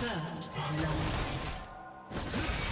First blood.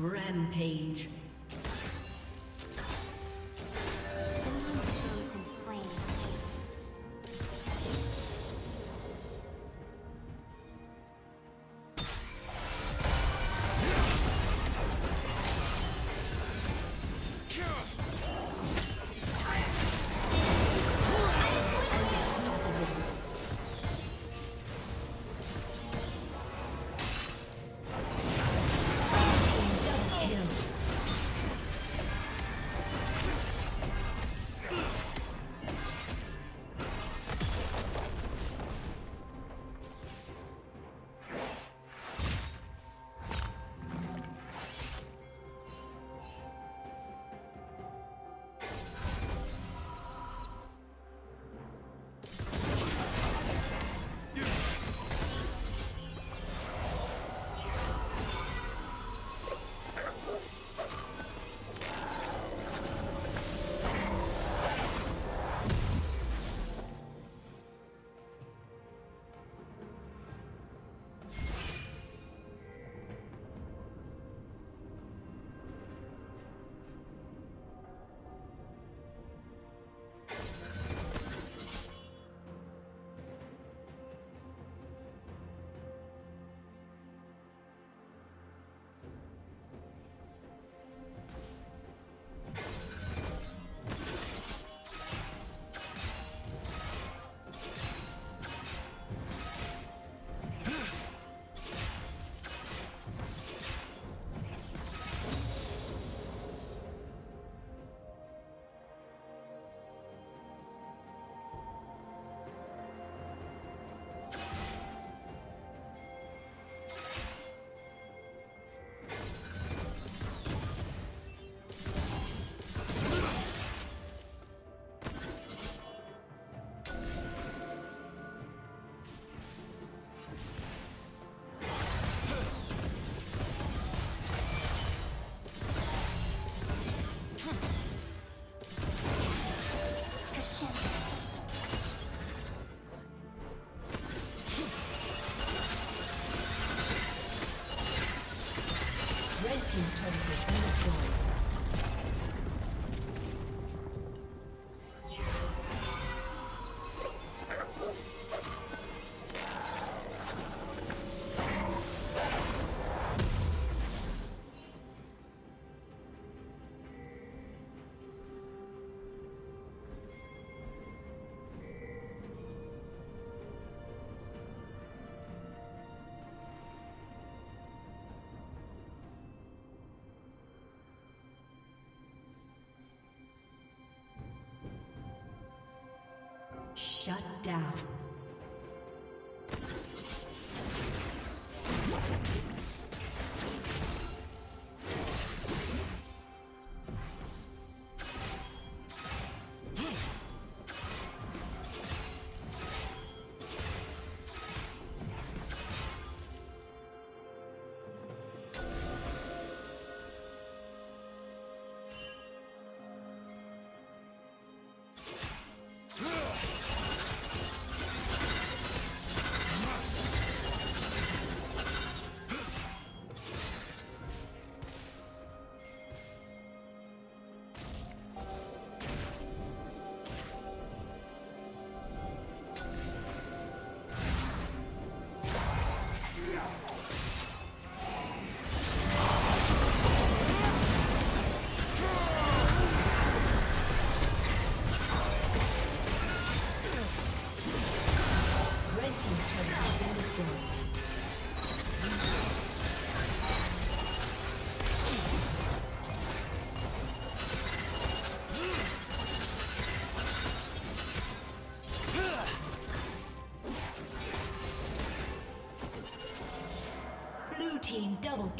Rampage. Shut down.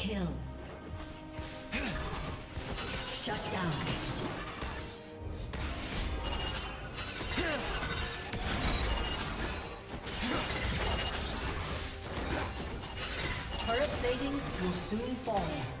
Kill. Shut down. Turret plating will soon fall.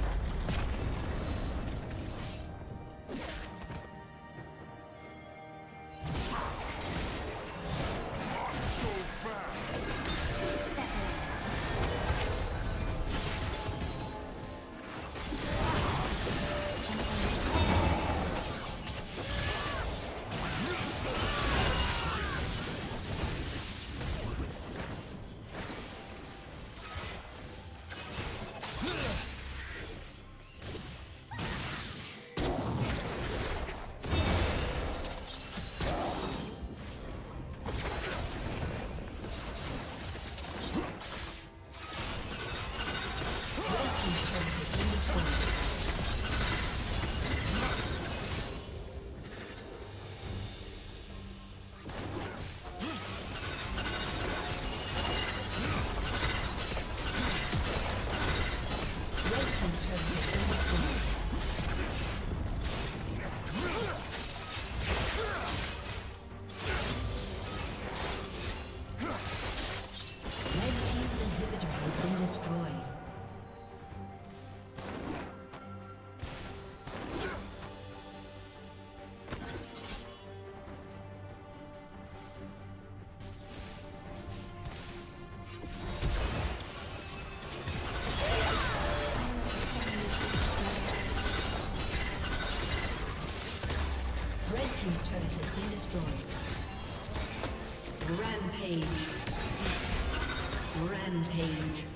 Rampage. Rampage.